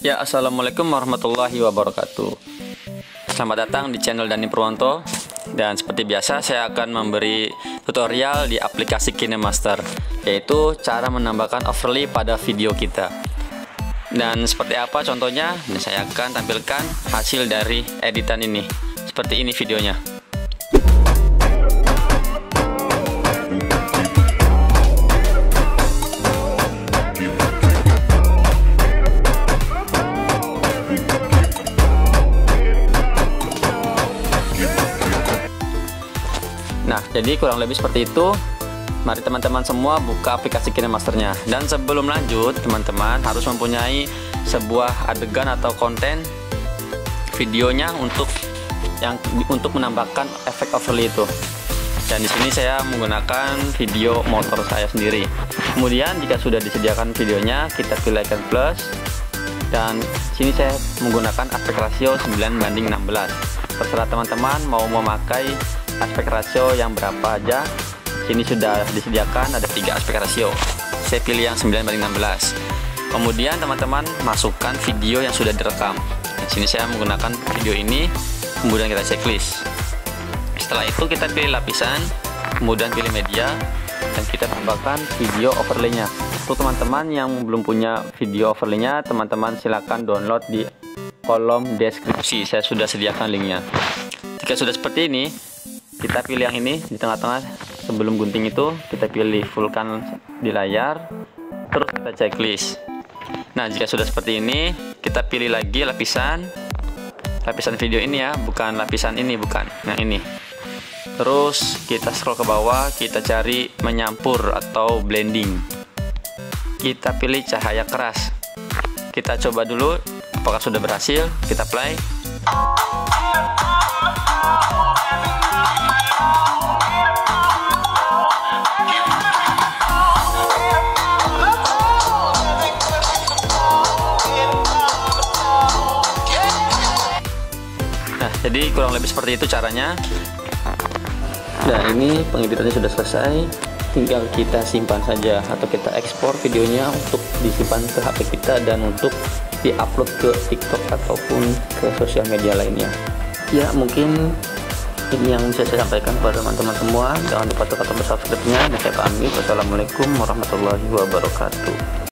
Ya, Assalamualaikum warahmatullahi wabarakatuh. Selamat datang di channel Dani Purwanto. Dan seperti biasa saya akan memberi tutorial di aplikasi KineMaster Yaitu cara menambahkan overlay pada video kita. Dan seperti apa contohnya? Saya akan tampilkan hasil dari editan ini. Seperti ini videonya Nah, jadi kurang lebih seperti itu. Mari teman-teman semua buka aplikasi KineMasternya. Dan sebelum lanjut, teman-teman harus mempunyai sebuah adegan atau konten videonya untuk yang untuk menambahkan efek overlay itu. Dan di sini saya menggunakan video motor saya sendiri. Kemudian jika sudah disediakan videonya, kita pilih icon plus. Dan sini saya menggunakan aspek rasio 9 banding 16. Terserah teman-teman mau memakai aspek rasio yang berapa aja. Sini sudah disediakan ada tiga aspek rasio. Saya pilih yang 9 banding 16 kemudian teman-teman masukkan video yang sudah direkam. Di sini saya menggunakan video ini kemudian kita checklist. Setelah itu kita pilih lapisan kemudian pilih media dan kita tambahkan video overlaynya untuk teman-teman yang belum punya video overlaynya teman-teman silahkan download di kolom deskripsi. Saya sudah sediakan linknya. Jika sudah seperti ini kita pilih yang ini di tengah-tengah. Sebelum gunting itu kita pilih fullkan di layar. Terus kita checklist nah jika sudah seperti ini kita pilih lagi lapisan. Lapisan video ini ya bukan lapisan ini bukan. Yang ini. Terus kita scroll ke bawah kita cari menyampur atau blending kita pilih cahaya keras kita coba dulu apakah sudah berhasil kita play Nah, jadi kurang lebih seperti itu caranya. Dan ini pengeditannya sudah selesai. Tinggal kita simpan saja atau kita ekspor videonya untuk disimpan ke HP kita dan untuk diupload ke TikTok ataupun ke sosial media lainnya. Ya, mungkin ini yang bisa saya sampaikan kepada teman-teman semua. Jangan lupa tekan tombol subscribe-nya. Saya pamit. Wassalamualaikum warahmatullahi wabarakatuh.